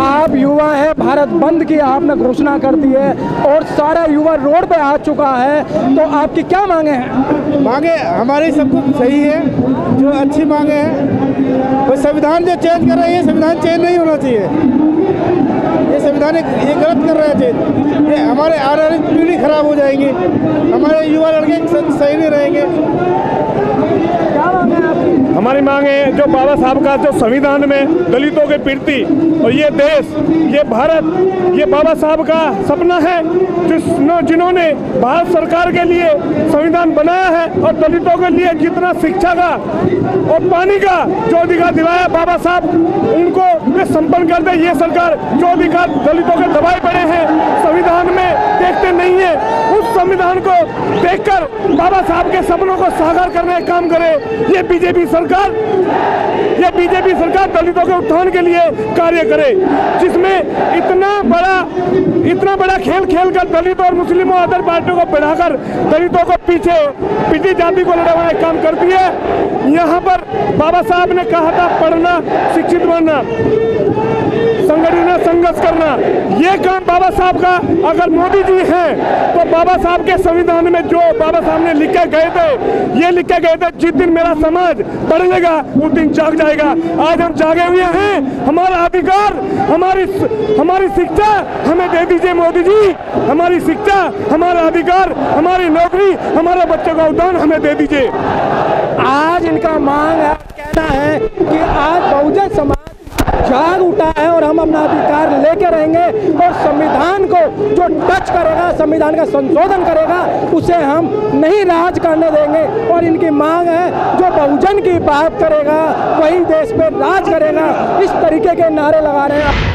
आप युवा है, भारत बंद की आपने घोषणा कर दी है और सारा युवा रोड पे आ चुका है। तो आपकी क्या मांगे हैं? मांगे हमारी सब कुछ सही है, जो अच्छी मांगे हैं। कोई संविधान जो चेंज कर रहे हैं संविधान चेंज नहीं होना चाहिए। ये संविधान ये गलत कर रहे चेंज। ये हमारे आने पीढ़ी खराब हो जाएँगी। हमारे युवा लड़के सही नहीं रहेंगे। हमारी मांग है, जो बाबा साहब का, जो संविधान में दलितों के प्रति, और ये देश, ये भारत, ये बाबा साहब का सपना है जिसनो जिन्होंने भारत सरकार के लिए संविधान बनाया है, और दलितों के लिए जितना शिक्षा का और पानी का जो अधिकार दिलाया बाबा साहब, उनको संपन्न कर दे। ये सरकार जो अधिकार दलितों के दबाए पड़े हैं, संविधान में देखते नहीं है। उस संविधान को देखकर साहब के सपनों को साकार करने का काम करे। ये बीजेपी सरकार, ये बीजेपी सरकार दलितों के उत्थान के लिए कार्य करे, जिसमें इतना बड़ा इतना बड़ा खेल खेल कर दलित और मुस्लिमों अदर पार्टियों को बढ़ाकर दलितों को पीछे पिछड़ी जाति को लड़वाने का काम करती है। यहाँ पर बाबा साहब ने कहा था, पढ़ना, शिक्षित बनना। संगठन संघर्ष करना। ये काम बाबा साहब का अगर मोदी जी हैं तो बाबा साहब के संविधान में जो बाबा साहब ने लिख गए थे, ये लिख गए थे, जिस दिन मेरा समाज पढ़ लेगा उस दिन जाग जाएगा। आज हम जागे हुए हैं, हमारा अधिकार, हमारी हमारी शिक्षा हमें दे दीजिए मोदी जी। हमारी शिक्षा, हमारा अधिकार, हमारी नौकरी, हमारे बच्चों का उद्यान हमें दे दीजिए। आज इनका मांग है कहना है कि आज बहुजन समाज जाग उठा है और हम अपना अधिकार लेके रहेंगे और संविधान को जो टच करेगा, संविधान का संशोधन करेगा, उसे हम नहीं राज करने देंगे। और इनकी मांग है, जो बहुजन की बात करेगा, वही देश पे राज करेगा। इस तरीके के नारे लगा रहे हैं